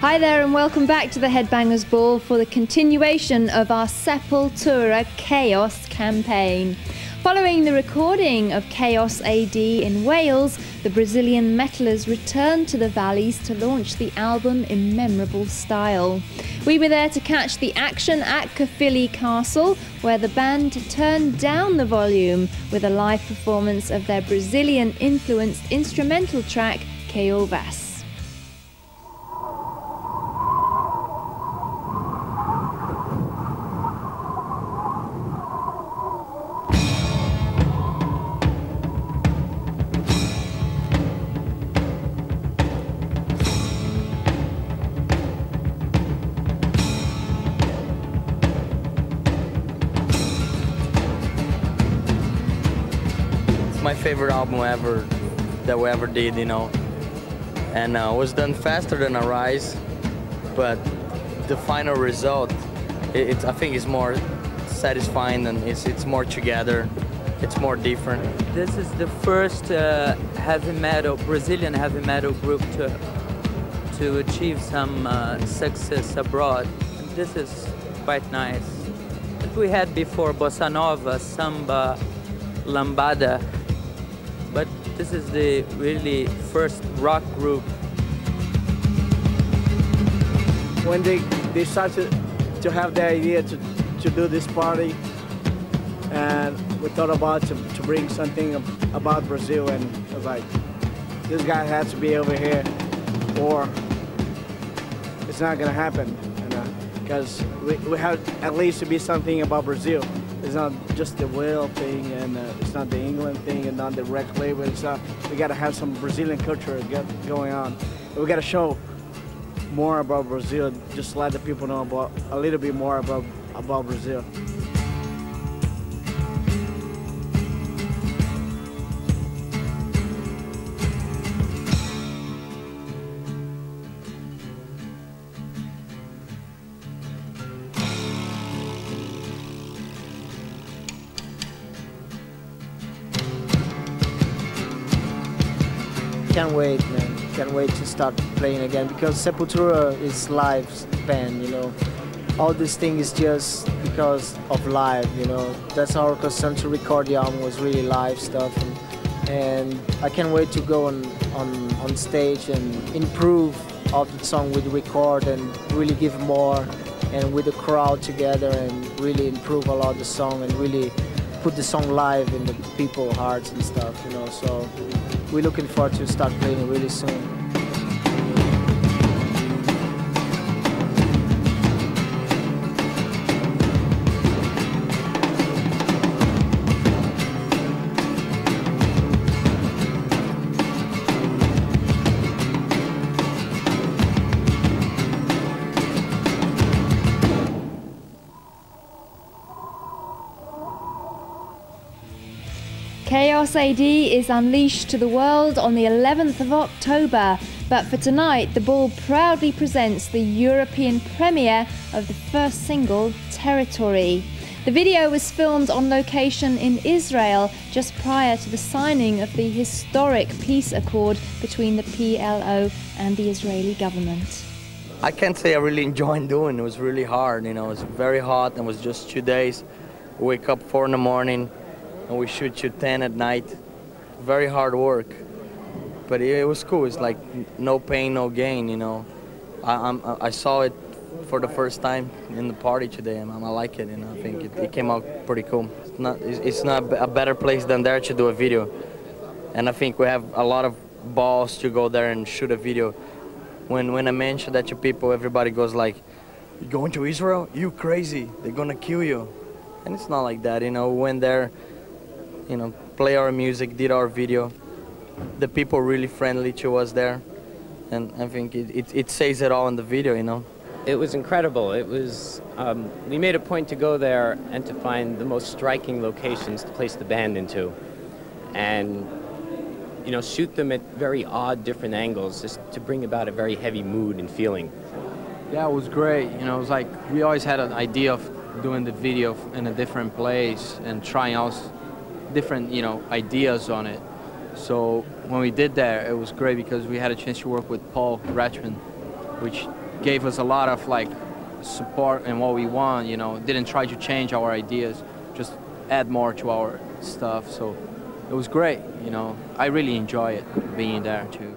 Hi there, and welcome back to the Headbangers Ball for the continuation of our Sepultura Chaos campaign. Following the recording of Chaos AD in Wales, the Brazilian metalers returned to the valleys to launch the album in memorable style. We were there to catch the action at Caerphilly Castle, where the band turned down the volume with a live performance of their Brazilian influenced instrumental track, Kaiowas. My favorite album ever that we ever did, you know. And uh, was done faster than Arise, but the final result, it, it, I think, is more satisfying and it's it's more together. It's more different. This is the first uh, heavy metal Brazilian heavy metal group to to achieve some uh, success abroad. And this is quite nice. we had before bossa nova, samba, lambada, this is the really first rock group. When they, they started to have the idea to, to do this party, and we thought about to, to bring something about Brazil, and I was like, this guy has to be over here, or it's not gonna happen, because you know, we, we have at least to be something about Brazil. It's not just the whale thing, and uh, it's not the England thing, and not the record label. It's not, we got to have some Brazilian culture going on. We got to show more about Brazil. Just let the people know about a little bit more about about Brazil. Can't wait, man. Can't wait to start playing again because Sepultura is live band, you know. All this thing is just because of live, you know. That's our concern to record the album was really live stuff, and, and I can't wait to go on, on on stage and improve of the song we record and really give more, and with the crowd together and really improve a lot the song and really put the song live in the people's hearts and stuff, you know. So we're looking forward to start playing really soon. Chaos AD is unleashed to the world on the 11th of October, but for tonight, the ball proudly presents the European premiere of the first single, Territory. The video was filmed on location in Israel just prior to the signing of the historic peace accord between the PLO and the Israeli government. I can't say I really enjoyed doing it. It was really hard, you know, it was very hot and it was just two days. Wake up four in the morning, and we shoot to 10 at night. Very hard work, but it, was cool. It's like no pain, no gain, you know. I, I'm, I saw it for the first time in the party today, and I like it, and I think it, it came out pretty cool. It's not, it's not a better place than there to do a video, and I think we have a lot of balls to go there and shoot a video. When, when I mention that to people, everybody goes like, you going to Israel? You crazy, they're gonna kill you. And it's not like that, you know, when they're you know, play our music, did our video. The people really friendly to us there, and I think it, it, it says it all in the video, you know. It was incredible. It was, um, we made a point to go there and to find the most striking locations to place the band into. And, you know, shoot them at very odd, different angles just to bring about a very heavy mood and feeling. Yeah, it was great. You know, it was like we always had an idea of doing the video in a different place and trying out different, you know, ideas on it. So when we did that, it was great because we had a chance to work with Paul Rachman, which gave us a lot of like support in what we want. You know, didn't try to change our ideas, just add more to our stuff. So it was great. You know, I really enjoy it being there too.